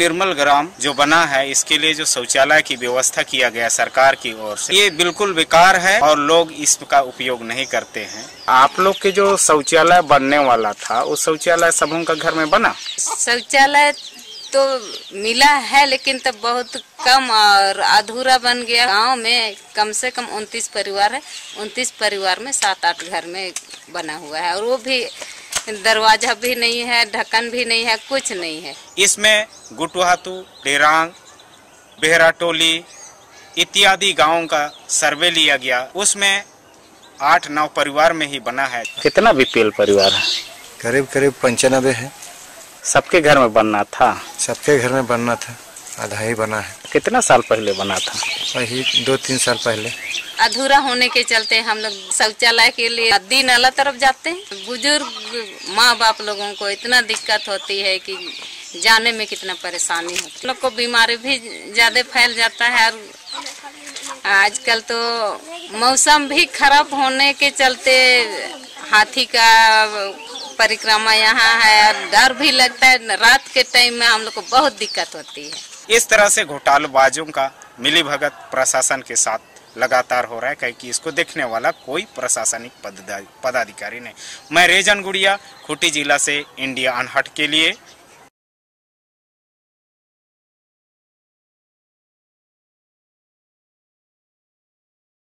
निर्मल ग्राम जो बना है, इसके लिए जो शौचालय की व्यवस्था किया गया सरकार की ओर से, ये बिल्कुल बेकार है और लोग इसका उपयोग नहीं करते हैं। आप लोग के जो शौचालय बनने वाला था, उस शौचालय सबों का घर में बना? शौचालय तो मिला है, लेकिन तब बहुत कम और अधूरा बन गया। गाँव में कम से कम उनतीस परिवार है। उनतीस परिवार में सात आठ घर में बना हुआ है और वो भी दरवाज़ा भी नहीं है ढक्कन भी नहीं है कुछ नहीं है। इसमें गुटुहातू डेरांग बेहरा टोली इत्यादि गाँवों का सर्वे लिया गया। उसमें आठ नौ परिवार में ही बना है। कितना बीपीएल परिवार है? करीब करीब पंचानबे है। सबके घर में बनना था? सबके घर में बनना था आधा ही बना है। कितना साल पहले बना था? वही दो तीन साल पहले। अधूरा होने के चलते हम लोग शौचालय के लिए दिन नाला तरफ़ जाते हैं। बुज़ुर्ग माँ बाप लोगों को इतना दिक्कत होती है कि जाने में कितना परेशानी होती है। लोग को बीमारी भी ज़्यादा फैल जाता है और आजकल तो मौसम भी खराब होने के चलते हाथी का परिक्रमा यहाँ है और डर भी लगता है। रात के टाइम में हम लोग को बहुत दिक्कत होती है। इस तरह से घोटालेबाजों का मिली भगत प्रशासन के साथ लगातार हो रहा है क्योंकि इसको देखने वाला कोई प्रशासनिक पदाधिकारी नहीं। मैं रेजन गुड़िया, खूटी जिला से इंडिया अनहट के लिए